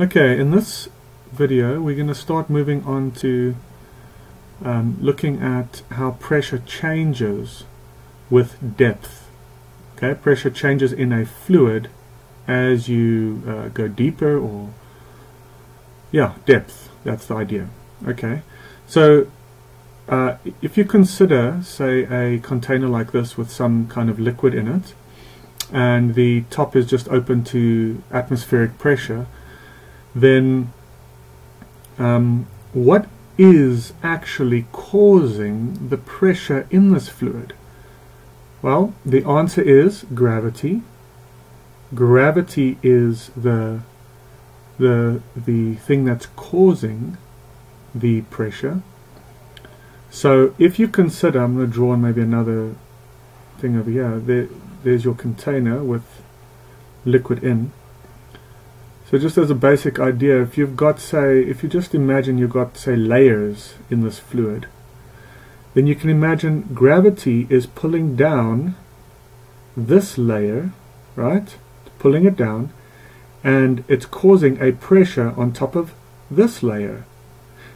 Okay, in this video we're going to start moving on to um, looking at how pressure changes with depth. Okay, pressure changes in a fluid as you uh, go deeper or yeah, depth, that's the idea. Okay, so uh, if you consider, say, a container like this with some kind of liquid in it, and the top is just open to atmospheric pressure, then um, what is actually causing the pressure in this fluid? Well, the answer is gravity. Gravity is the the the thing that's causing the pressure. So if you consider, I'm going to draw maybe another thing over here. There, there's your container with liquid in. So just as a basic idea, if you've got, say, if you just imagine you've got, say, layers in this fluid, then you can imagine gravity is pulling down this layer, right? Pulling it down, and it's causing a pressure on top of this layer.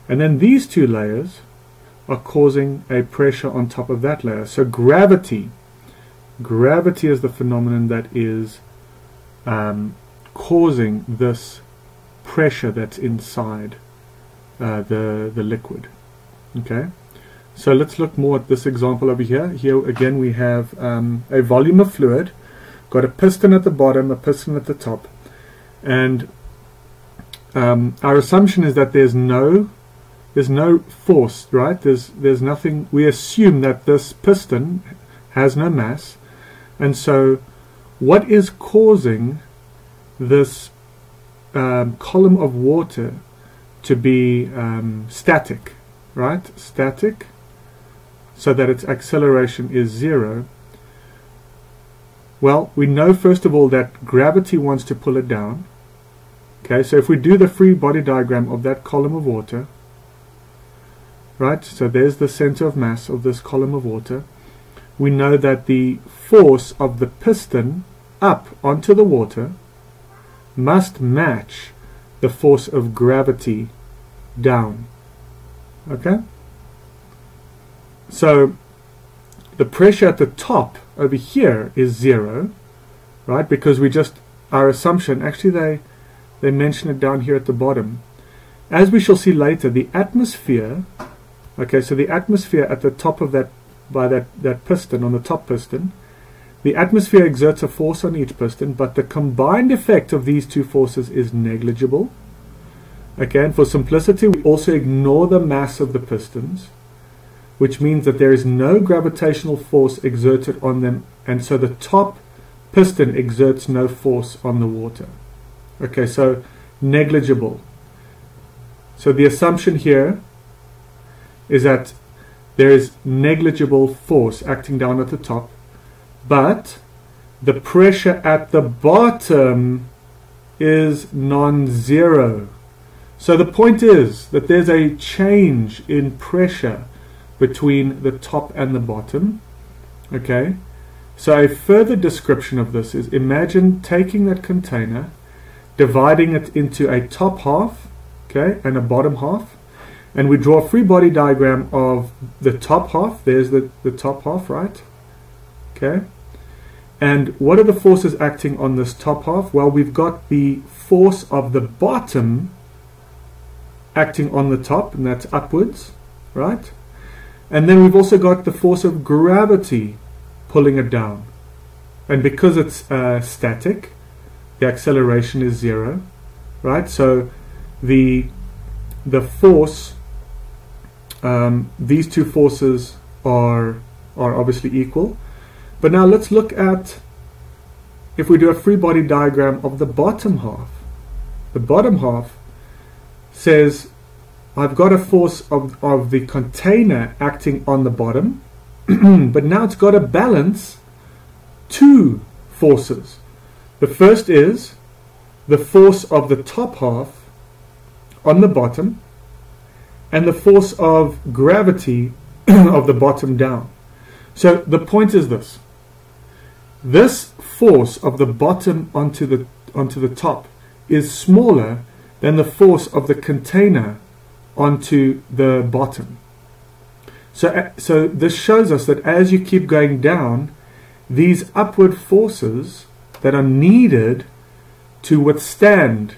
And then these two layers are causing a pressure on top of that layer. So gravity, gravity is the phenomenon that is um, causing this pressure that's inside uh, the, the liquid. Okay, so let's look more at this example over here. Here again we have um, a volume of fluid, got a piston at the bottom, a piston at the top, and um, our assumption is that there's no there's no force, right? There's there's nothing. We assume that this piston has no mass, and so what is causing this um, column of water to be um, static, right? Static, so that its acceleration is zero. Well, we know first of all that gravity wants to pull it down. Okay, so if we do the free body diagram of that column of water, right, so there's the center of mass of this column of water, we know that the force of the piston up onto the water must match the force of gravity down. Okay? So the pressure at the top over here is zero, right? Because we just, our assumption, actually they, they mention it down here at the bottom. As we shall see later, the atmosphere, okay, so the atmosphere at the top of that, by that, that piston, on the top piston, the atmosphere exerts a force on each piston, but the combined effect of these two forces is negligible. Again, for simplicity, we also ignore the mass of the pistons, which means that there is no gravitational force exerted on them, and so the top piston exerts no force on the water. Okay, so negligible. So the assumption here is that there is negligible force acting down at the top, but the pressure at the bottom is non-zero. So the point is that there's a change in pressure between the top and the bottom. Okay, so a further description of this is imagine taking that container, dividing it into a top half, okay, and a bottom half, and we draw a free body diagram of the top half. There's the, the top half, right? Okay. And what are the forces acting on this top half? Well, we've got the force of the bottom acting on the top, and that's upwards, right? And then we've also got the force of gravity pulling it down. And because it's uh, static, the acceleration is zero, right? So the the force, um, these two forces are are obviously equal. But now let's look at if we do a free body diagram of the bottom half. The bottom half says I've got a force of, of the container acting on the bottom, but now it's got to balance two forces. The first is the force of the top half on the bottom and the force of gravity of the bottom down. So the point is this. This force of the bottom onto the onto the top is smaller than the force of the container onto the bottom. So, so this shows us that as you keep going down, these upward forces that are needed to withstand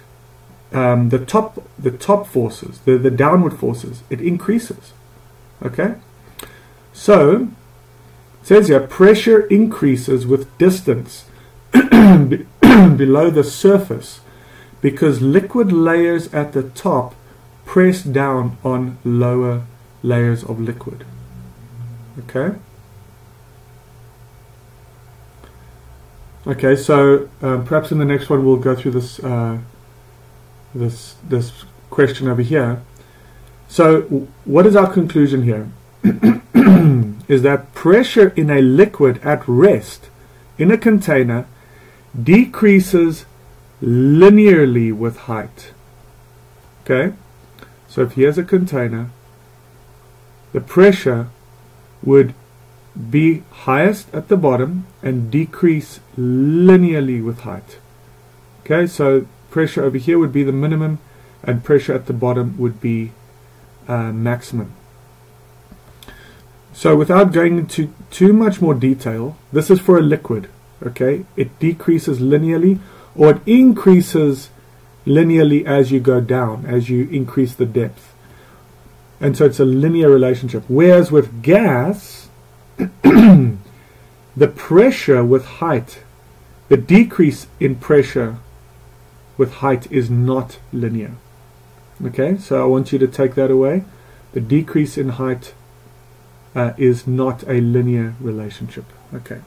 um, the top the top forces, the, the downward forces, it increases. Okay? So says here pressure increases with distance below the surface because liquid layers at the top press down on lower layers of liquid. Okay? Okay, so um, perhaps in the next one we'll go through this uh, this this question over here. So, what is our conclusion here? is that pressure in a liquid at rest in a container decreases linearly with height. Okay? So if here's a container, the pressure would be highest at the bottom and decrease linearly with height. Okay, so pressure over here would be the minimum and pressure at the bottom would be uh, maximum. So without going into too much more detail, this is for a liquid. Okay, it decreases linearly or it increases linearly as you go down, as you increase the depth. And so it's a linear relationship. Whereas with gas, the pressure with height, the decrease in pressure with height is not linear. Okay, so I want you to take that away. The decrease in height uh, is not a linear relationship. Okay.